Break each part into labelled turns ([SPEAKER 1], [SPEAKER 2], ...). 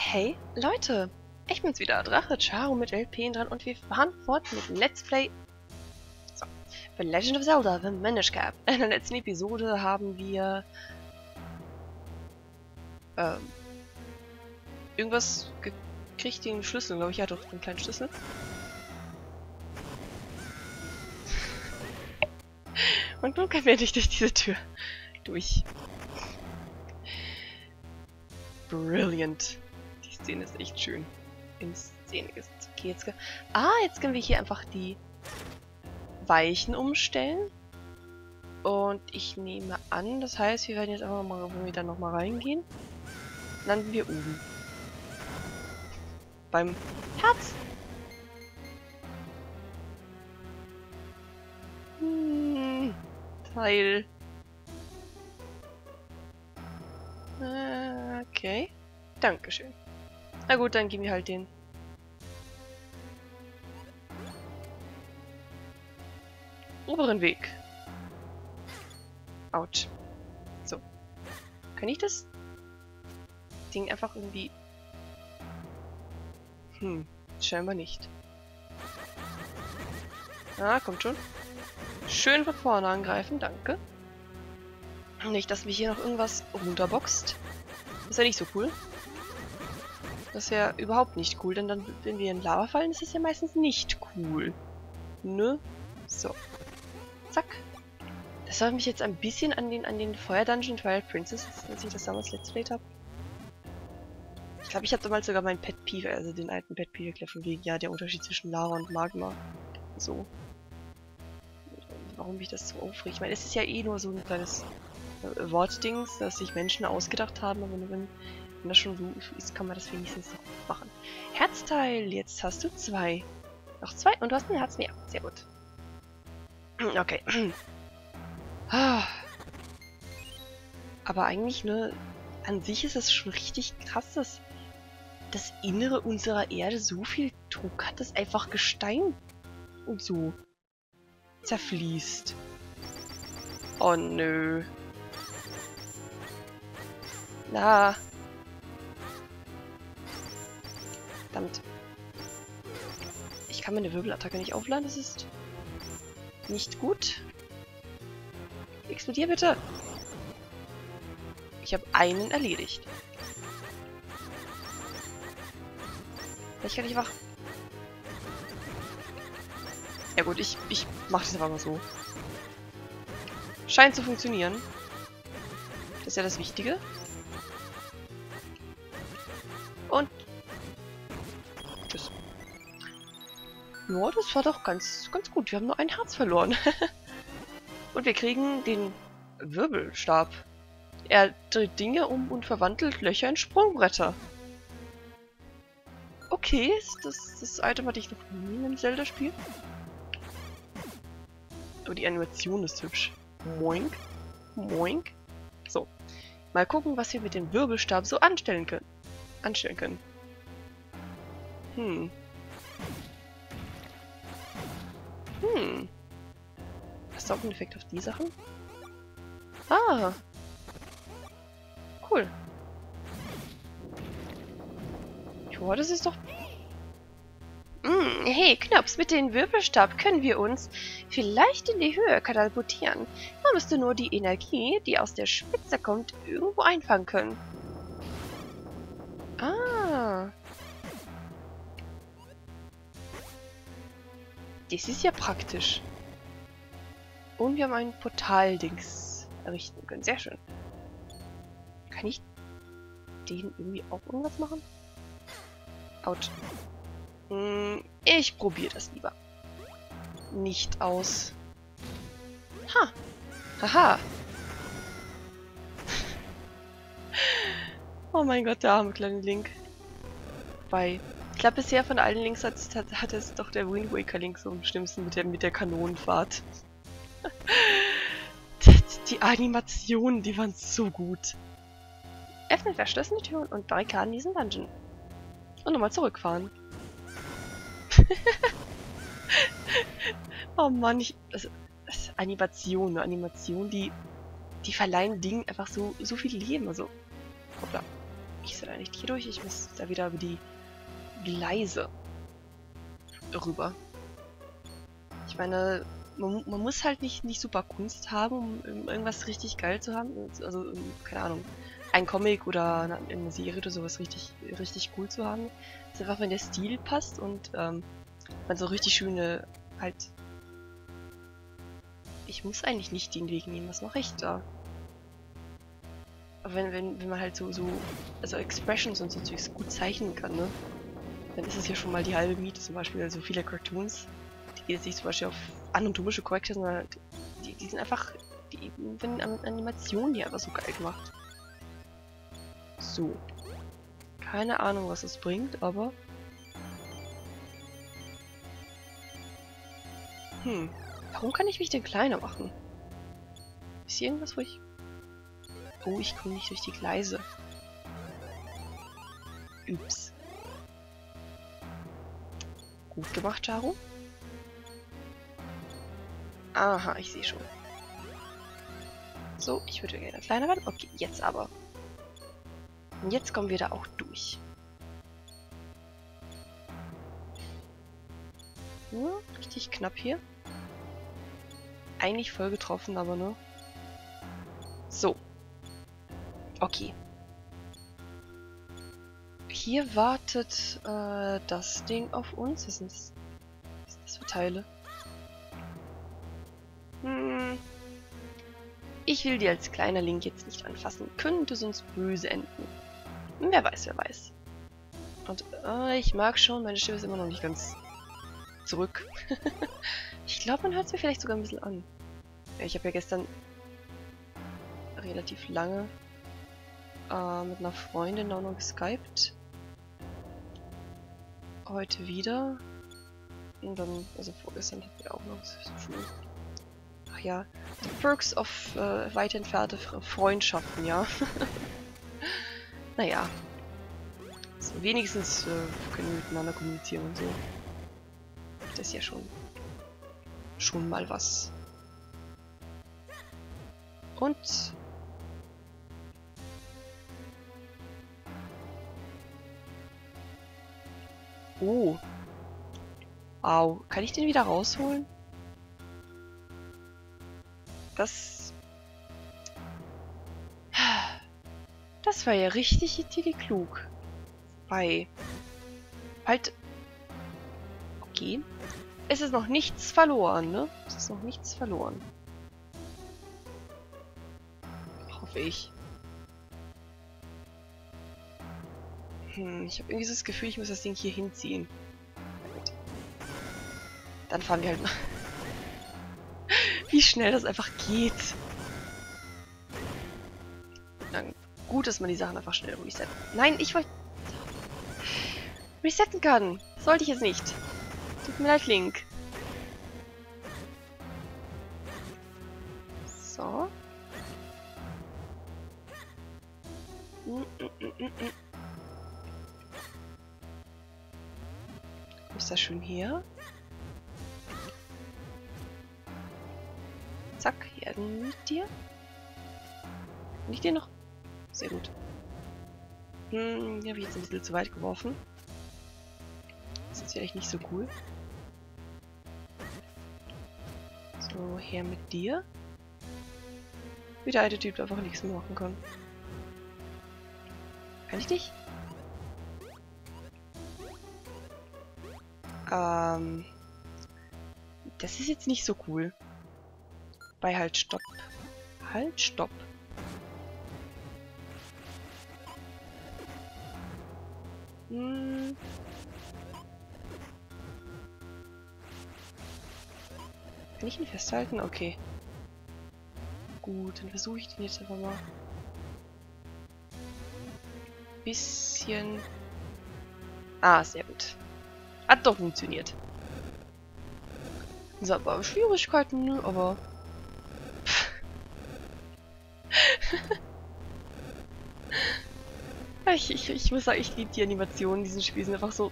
[SPEAKER 1] Hey, Leute! Ich bin's wieder, Drache Charo mit LP dran und wir fahren fort mit Let's Play so, The Legend of Zelda, The Minish Cap. In der letzten Episode haben wir ähm, irgendwas gekriegt, den Schlüssel, glaube ich. Ja, doch, den kleinen Schlüssel. und nun wir nicht durch diese Tür durch. Brilliant. Szene ist echt schön. In Szene gesetzt. Okay, jetzt... Ah, jetzt können wir hier einfach die Weichen umstellen. Und ich nehme an, das heißt, wir werden jetzt einfach mal, wenn wir dann nochmal reingehen, landen wir oben. Beim Herz. Hm, Teil. Okay. Dankeschön. Na gut, dann geben wir halt den. Oberen Weg. Autsch. So. Kann ich das Ding einfach irgendwie... Hm, scheinbar nicht. Ah, kommt schon. Schön von vorne angreifen, danke. Nicht, dass mich hier noch irgendwas runterboxt. Ist ja nicht so cool. Das ja überhaupt nicht cool, denn dann, wenn wir in Lava fallen, ist es ja meistens nicht cool. Ne? So. Zack. Das erinnert mich jetzt ein bisschen an den, an den Feuer-Dungeon Twilight Princess, als ich das damals Let's Played habe. Ich glaube, ich habe damals sogar meinen Pet Peeve, also den alten Pet Peeve erklärt, von wegen, ja, der Unterschied zwischen Lava und Magma. So. Warum mich das so aufregt? Ich meine, es ist ja eh nur so ein kleines äh, Wortdings, das sich Menschen ausgedacht haben, aber nur wenn wenn das schon so ist, kann man das wenigstens noch machen. Herzteil, jetzt hast du zwei. Noch zwei und du hast ein Herz mehr. Sehr gut. Okay. Aber eigentlich, ne, an sich ist es schon richtig krass, dass das Innere unserer Erde so viel Druck hat, dass einfach Gestein und so zerfließt. Oh nö. Na, Verdammt. Ich kann meine Wirbelattacke nicht aufladen, das ist nicht gut. Explodier bitte! Ich habe einen erledigt. Vielleicht kann ich wach. Ja gut, ich, ich mache das einfach mal so. Scheint zu funktionieren. Das ist ja das Wichtige. Ja, das war doch ganz, ganz gut. Wir haben nur ein Herz verloren. und wir kriegen den Wirbelstab. Er dreht Dinge um und verwandelt Löcher in Sprungbretter. Okay, das, das Item hatte ich noch nie in einem Zelda-Spiel. Aber die Animation ist hübsch. Moink. Moink. So. Mal gucken, was wir mit dem Wirbelstab so anstellen können. Anstellen können. Hm. Hm. Hast du auch einen Effekt auf die Sachen? Ah. Cool. Joa, das ist doch... Hm, hey, Knops, mit dem Wirbelstab können wir uns vielleicht in die Höhe katapultieren. Da müsste nur die Energie, die aus der Spitze kommt, irgendwo einfangen können. Das ist ja praktisch. Und wir haben ein Portal-Dings errichten können. Sehr schön. Kann ich den irgendwie auch irgendwas machen? Autsch. Hm, ich probiere das lieber. Nicht aus. Ha. Haha. oh mein Gott, der arme kleine Link. Bei ich glaube, bisher von allen Links hat, hat, hat es doch der Wind Waker Link so am schlimmsten mit der, mit der Kanonenfahrt. die, die Animationen, die waren so gut. Öffnet verschlossene Türen und Barrikaden diesen Dungeon. Und nochmal zurückfahren. oh Mann, ich, also, das Animation, Animation, die, die verleihen Dingen einfach so, so viel Leben. Also, hoppla. Ich soll eigentlich hier durch. Ich muss da wieder über die Gleise rüber. Ich meine, man, man, muss halt nicht, nicht super Kunst haben, um, irgendwas richtig geil zu haben. Also, keine Ahnung, ein Comic oder eine, Serie oder sowas richtig, richtig cool zu haben. Das ist einfach, wenn der Stil passt und ähm, man so richtig schöne, halt... Ich muss eigentlich nicht den Weg nehmen, was mache ich da? Aber wenn, wenn, wenn man halt so, so, also Expressions und so Zeugs gut zeichnen kann, ne? Dann ist es ja schon mal die halbe Miete zum Beispiel. Also viele Cartoons, die geht sich zum Beispiel auf anatomische Korrekte, sondern die, die sind einfach, die wenn Animationen die einfach so geil gemacht. So. Keine Ahnung, was es bringt, aber... Hm. Warum kann ich mich denn kleiner machen? Ist hier irgendwas, wo ich... Oh, ich komme nicht durch die Gleise. Ups. Gut gemacht, Charo. Aha, ich sehe schon. So, ich würde gerne kleiner werden. Okay, jetzt aber. Und jetzt kommen wir da auch durch. Ja, richtig knapp hier. Eigentlich voll getroffen, aber ne? So. Okay. Hier wartet äh, das Ding auf uns. Was sind das, was sind das für Teile? Hm. Ich will die als kleiner Link jetzt nicht anfassen. Könnte sonst böse enden. Wer weiß, wer weiß. Und äh, ich mag schon, meine Stimme ist immer noch nicht ganz zurück. ich glaube, man hört es mir vielleicht sogar ein bisschen an. Ich habe ja gestern relativ lange äh, mit einer Freundin auch noch geskypt. Heute wieder. Und dann, also vorgestern hatten wir auch noch Schule. Ach ja, die Perks of äh, weit entfernte Freundschaften, ja. Naja. So, wenigstens äh, können wir miteinander kommunizieren und so. Das ist ja schon schon mal was. Und Oh. Au. Kann ich den wieder rausholen? Das Das war ja richtig klug. Bei. Halt. Okay. Es ist noch nichts verloren, ne? Es ist noch nichts verloren. Hoffe ich. Hm, ich habe irgendwie das Gefühl, ich muss das Ding hier hinziehen. Dann fahren wir halt mal. Wie schnell das einfach geht. Gut, dass man die Sachen einfach schnell resetten. Nein, ich wollte... Resetten kann. Sollte ich jetzt nicht. Tut mir leid, Link. So. Ist das schon hier? Zack, hier mit dir. Ich dir noch sehr gut. Hm, habe ich jetzt ein bisschen zu weit geworfen. Das ist echt nicht so cool. So, her mit dir. Wie der alte Typ einfach nichts machen kann. Kann ich dich? Ähm... Das ist jetzt nicht so cool. Bei halt Stopp. Halt, Stopp. Hm. Kann ich ihn festhalten? Okay. Gut, dann versuche ich den jetzt einfach mal. Bisschen. Ah, sehr gut. Hat doch funktioniert. So, aber Schwierigkeiten, aber. Ich, ich, ich muss sagen, ich liebe die Animationen in diesen Spielen. sind einfach so...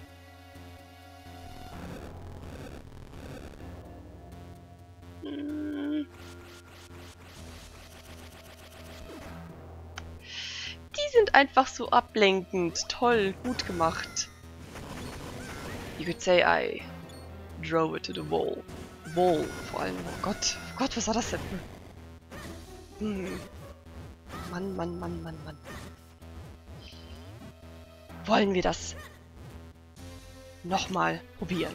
[SPEAKER 1] Die sind einfach so ablenkend. Toll, gut gemacht. You could say I drove it to the wall. Wall, vor allem. Oh Gott, oh Gott, was war das denn? Hm. Mann, Mann, Mann, Mann, Mann. Wollen wir das nochmal probieren?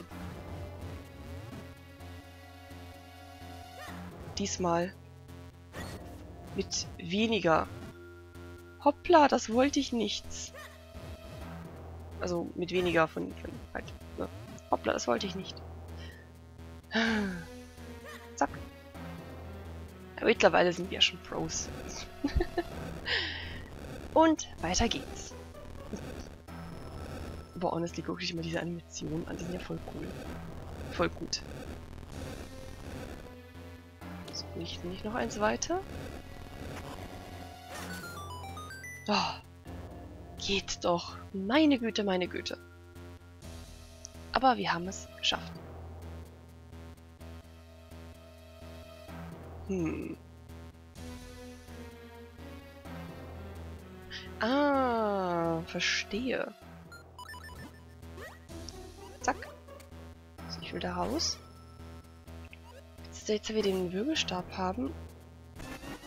[SPEAKER 1] Diesmal mit weniger. Hoppla, das wollte ich nichts. Also mit weniger von, von halt. Ne? Hoppla, das wollte ich nicht. Zack. Ja, mittlerweile sind wir ja schon Pros. Und weiter geht's. Aber honestly, gucke ich mal diese Animationen an. Die sind ja voll cool. Voll gut. So, nicht, nicht noch eins weiter. Oh, geht doch. Meine Güte, meine Güte. Aber wir haben es geschafft. Hm. Ah, verstehe. Zack. So, ich will da raus. Jetzt, jetzt wir den Wirbelstab haben,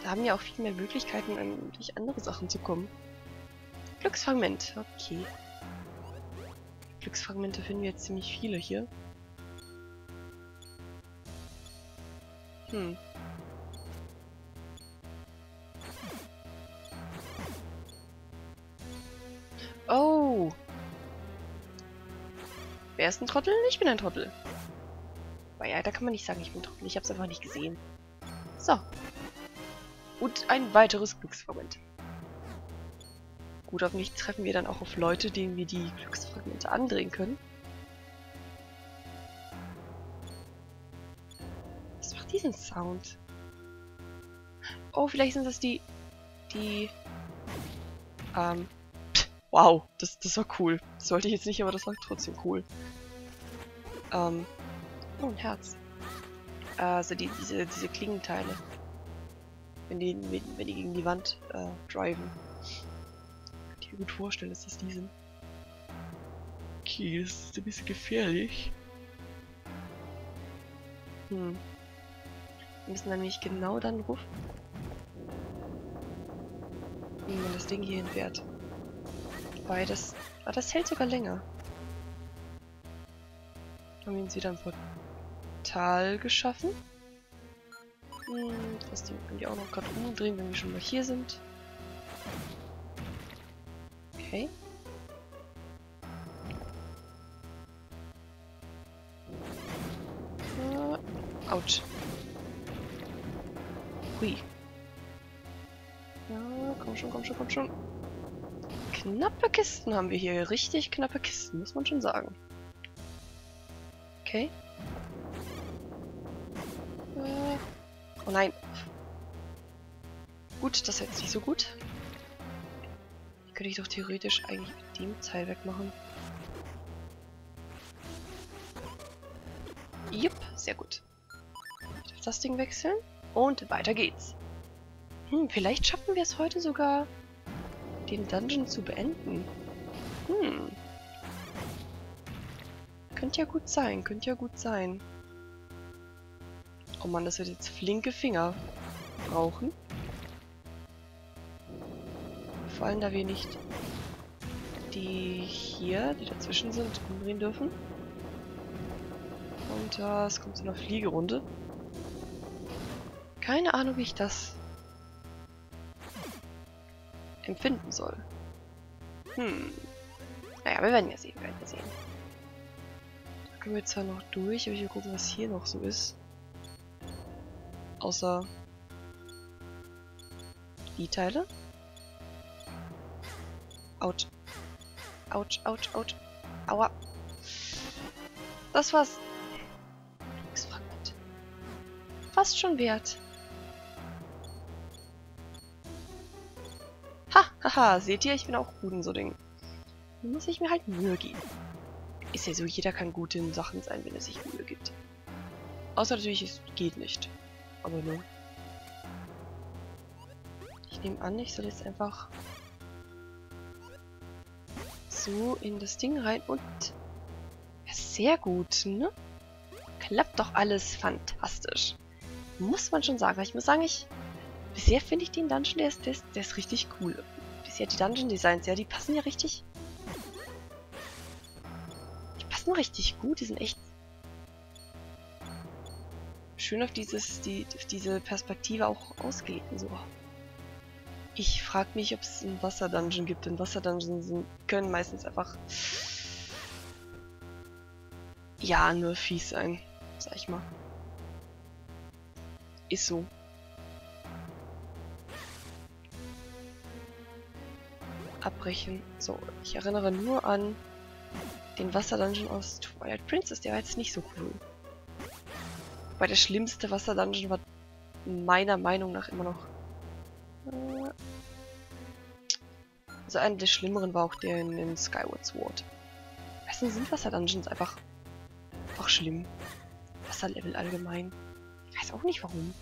[SPEAKER 1] da haben wir auch viel mehr Möglichkeiten, an durch andere Sachen zu kommen. Glücksfragment, okay. Glücksfragmente finden wir jetzt ziemlich viele hier. Hm. Oh. Wer ist ein Trottel? Ich bin ein Trottel. Aber ja, da kann man nicht sagen, ich bin ein Trottel. Ich habe es einfach nicht gesehen. So. Und ein weiteres Glücksfragment. Gut, hoffentlich treffen wir dann auch auf Leute, denen wir die Glücksfragmente andrehen können. Was macht diesen Sound? Oh, vielleicht sind das die... Die... Ähm... Wow, das, das war cool. Das wollte ich jetzt nicht, aber das war trotzdem cool. Ähm. Oh, ein Herz. Also die, diese, diese Klingenteile. Wenn die, wenn die gegen die Wand äh, driven. Mir gut vorstellen, dass das die sind. Okay, das ist ein bisschen gefährlich. Hm. Wir müssen nämlich genau dann rufen. Wenn das Ding hier hinfährt. Wobei, das, ah, das hält sogar länger. Haben wir uns wieder ein Portal geschaffen. Hm, das Ding können wir auch noch gerade umdrehen, wenn wir schon mal hier sind. Okay. Ouch. Hui. Ja, komm schon, komm schon, komm schon knappe Kisten haben wir hier. Richtig knappe Kisten, muss man schon sagen. Okay. Äh, oh nein. Gut, das ist jetzt nicht so gut. Könnte ich doch theoretisch eigentlich mit dem Teil wegmachen. Jupp, sehr gut. Ich darf das Ding wechseln. Und weiter geht's. Hm, vielleicht schaffen wir es heute sogar den Dungeon zu beenden. Hm. Könnte ja gut sein, könnte ja gut sein. Oh man, das wird jetzt flinke Finger brauchen. Vor allem, da wir nicht die hier, die dazwischen sind, umdrehen dürfen. Und äh, es kommt zu einer Fliegerunde. Keine Ahnung, wie ich das empfinden soll. Hm. Naja, wir werden ja sehen, werden wir sehen. Da können wir zwar noch durch, aber ich will gucken, was hier noch so ist. Außer die Teile. Autsch. Autsch, Autsch, Autsch. Aua. Das war's. Fragment. Fast schon wert. Haha, seht ihr, ich bin auch gut in so Dingen. Da muss ich mir halt Mühe geben. Ist ja so, jeder kann gut in Sachen sein, wenn er sich Mühe gibt. Außer natürlich, es geht nicht. Aber nur. Ich nehme an, ich soll jetzt einfach so in das Ding rein und... Ja, sehr gut, ne? Klappt doch alles fantastisch. Muss man schon sagen. Ich muss sagen, ich... Bisher finde ich den Dungeon, der ist, der, ist, der ist richtig cool. Bisher die Dungeon-Designs, ja, die passen ja richtig... Die passen richtig gut. Die sind echt... Schön auf dieses, die, auf diese Perspektive auch ausgelegt so. Ich frage mich, ob es einen Wasserdungeon gibt, denn Wasserdungeons können meistens einfach ja, nur fies sein, sag ich mal. Ist so. Abbrechen. So, ich erinnere nur an den Wasserdungeon aus Twilight Princess. Der war jetzt nicht so cool. Weil der schlimmste Wasserdungeon war meiner Meinung nach immer noch äh, also einer der schlimmeren war auch der in, in Skyward Sword. Meistens sind Wasser-Dungeons einfach, einfach schlimm. Wasserlevel allgemein. Ich weiß auch nicht warum.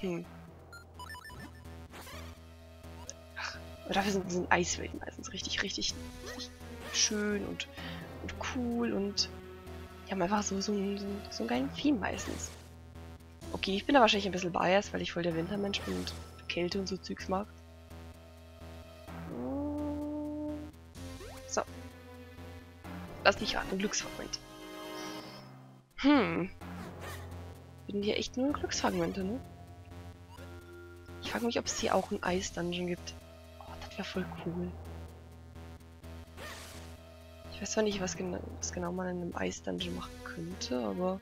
[SPEAKER 1] Hm. Ach, dafür sind, sind Eiswelten meistens richtig, richtig, richtig schön und, und cool und die haben einfach so, so, so, so einen geilen Theme meistens. Okay, ich bin da wahrscheinlich ein bisschen biased, weil ich voll der Wintermensch bin und Kälte und so Zeugs mag. Lass dich raten, Glücksfragment. Hm. Sind hier echt nur Glücksfragmente, ne? Ich frage mich, ob es hier auch ein Eis-Dungeon gibt. Oh, das wäre voll cool. Ich weiß zwar nicht, was, gena was genau man in einem Eis-Dungeon machen könnte, aber...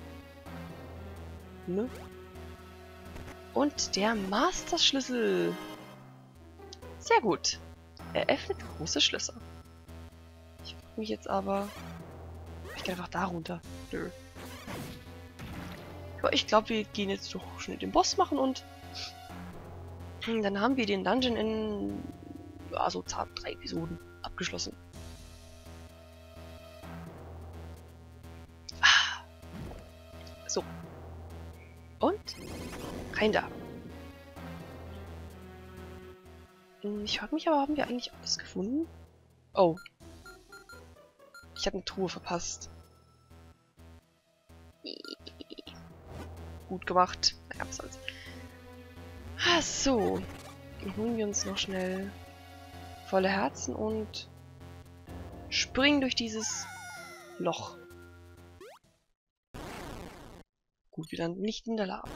[SPEAKER 1] Ne? Und der Master-Schlüssel. Sehr gut. Er öffnet große Schlösser. Ich frage mich jetzt aber... Gehe einfach da runter. Nö. Aber ich glaube, wir gehen jetzt doch schnell den Boss machen und... Dann haben wir den Dungeon in... Ja, so zart drei Episoden abgeschlossen. Ah. So. Und rein da. Hm, ich frage mich aber, haben wir eigentlich alles gefunden? Oh. Ich habe eine Truhe verpasst. Gut gemacht. Naja, was soll's. Ah, so. Dann holen wir uns noch schnell volle Herzen und springen durch dieses Loch. Gut, wieder nicht in der Lava.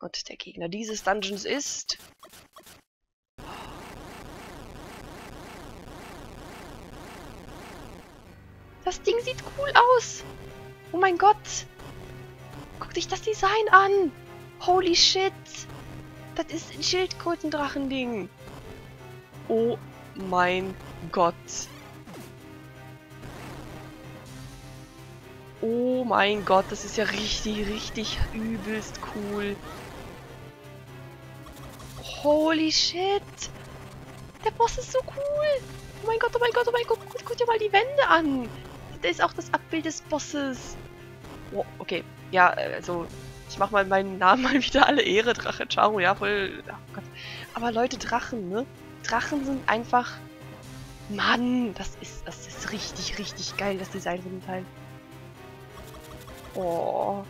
[SPEAKER 1] Und der Gegner dieses Dungeons ist... Das Ding sieht cool aus. Oh mein Gott. Guck dich das Design an. Holy shit. Das ist ein Schildkrötendrachending. Oh mein Gott. Oh mein Gott, das ist ja richtig, richtig übelst cool. Holy shit. Der Boss ist so cool. Oh mein Gott, oh mein Gott, oh mein Gott. Guck, guck dir mal die Wände an. Da ist auch das Abbild des Bosses. Oh, okay. Ja, also, ich mach mal meinen Namen mal wieder alle Ehre, Drache. Ciao, ja, voll. Oh Gott. Aber Leute, Drachen, ne? Drachen sind einfach... Mann, das ist, das ist richtig, richtig geil, das Design von dem Teil. Oh.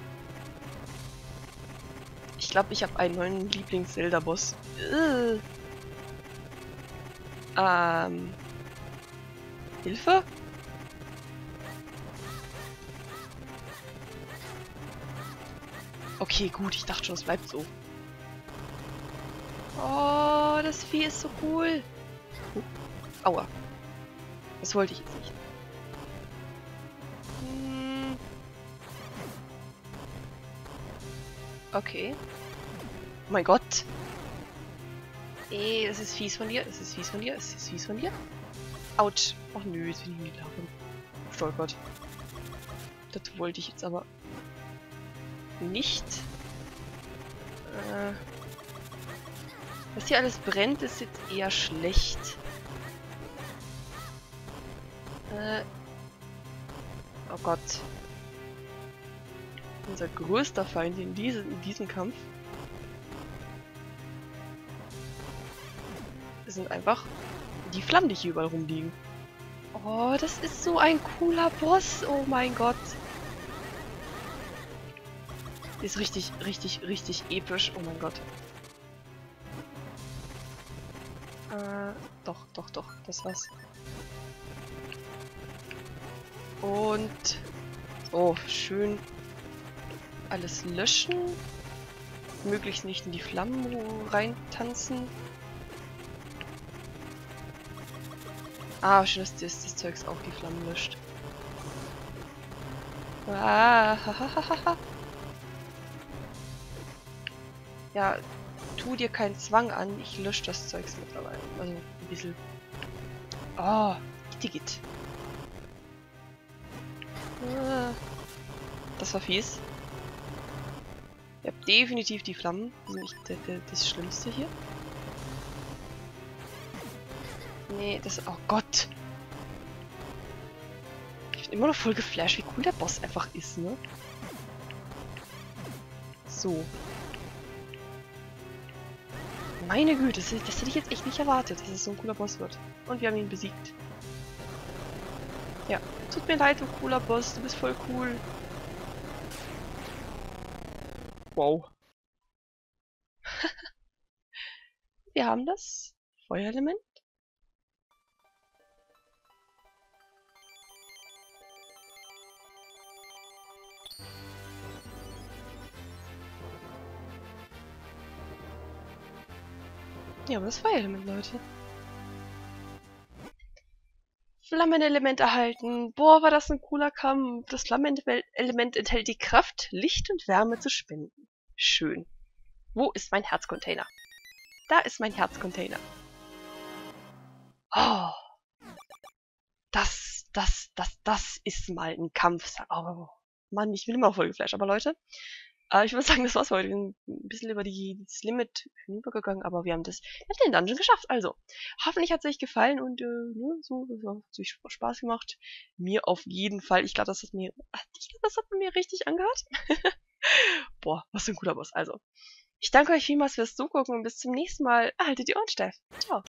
[SPEAKER 1] Ich glaube, ich habe einen neuen Lieblings-Zelda-Boss. Ähm. Hilfe? Okay, gut, ich dachte schon, es bleibt so. Oh, das Vieh ist so cool. Aua. Das wollte ich jetzt nicht. Okay. Oh mein Gott. Ey, das ist fies von dir. Das ist fies von dir. Das ist fies von dir. Autsch. Ach nö, jetzt bin ich die Lage. Stolpert. Das wollte ich jetzt aber nicht. Äh, was hier alles brennt, ist jetzt eher schlecht. Äh, oh Gott unser größter Feind in, diese, in diesem Kampf. sind einfach die Flammen, die hier überall rumliegen. Oh, das ist so ein cooler Boss. Oh mein Gott. Ist richtig, richtig, richtig episch. Oh mein Gott. Äh, doch, doch, doch. Das war's. Und... Oh, schön alles löschen. Möglichst nicht in die Flammen reintanzen. Ah, schön, dass das, das Zeugs auch die Flammen löscht. Ah, ja, tu dir keinen Zwang an. Ich lösche das Zeugs mittlerweile. Also ein bisschen. Oh. Ah, das war fies. Ihr habt definitiv die Flammen. Das ist nicht das Schlimmste hier. Nee, das... Oh Gott! Ich bin immer noch voll geflasht, wie cool der Boss einfach ist, ne? So. Meine Güte, das, das hätte ich jetzt echt nicht erwartet, dass es so ein cooler Boss wird. Und wir haben ihn besiegt. Ja, tut mir leid, du cooler Boss, du bist voll cool. Wow. wir haben das Feuerelement. Ja, aber das Feuerelement, Leute. Flammenelement erhalten. Boah, war das ein cooler Kampf. Das Flammenelement enthält die Kraft, Licht und Wärme zu spenden. Schön. Wo ist mein Herzcontainer? Da ist mein Herzcontainer. Oh. Das, das, das, das ist mal ein Kampf. Oh, Mann, ich bin immer voll geflasht. Aber Leute, äh, ich würde sagen, das war's für heute. Ein bisschen über die, das Limit hinübergegangen, aber wir haben das, wir haben den Dungeon geschafft. Also, hoffentlich hat es euch gefallen und äh, ne, so, das hat sich Spaß gemacht. Mir auf jeden Fall. Ich glaube, das hat mir, ich glaube, das hat mir richtig angehört. Boah, was für ein cooler Boss. Also, ich danke euch vielmals fürs Zugucken und bis zum nächsten Mal. Haltet die Ohren steif. Ciao.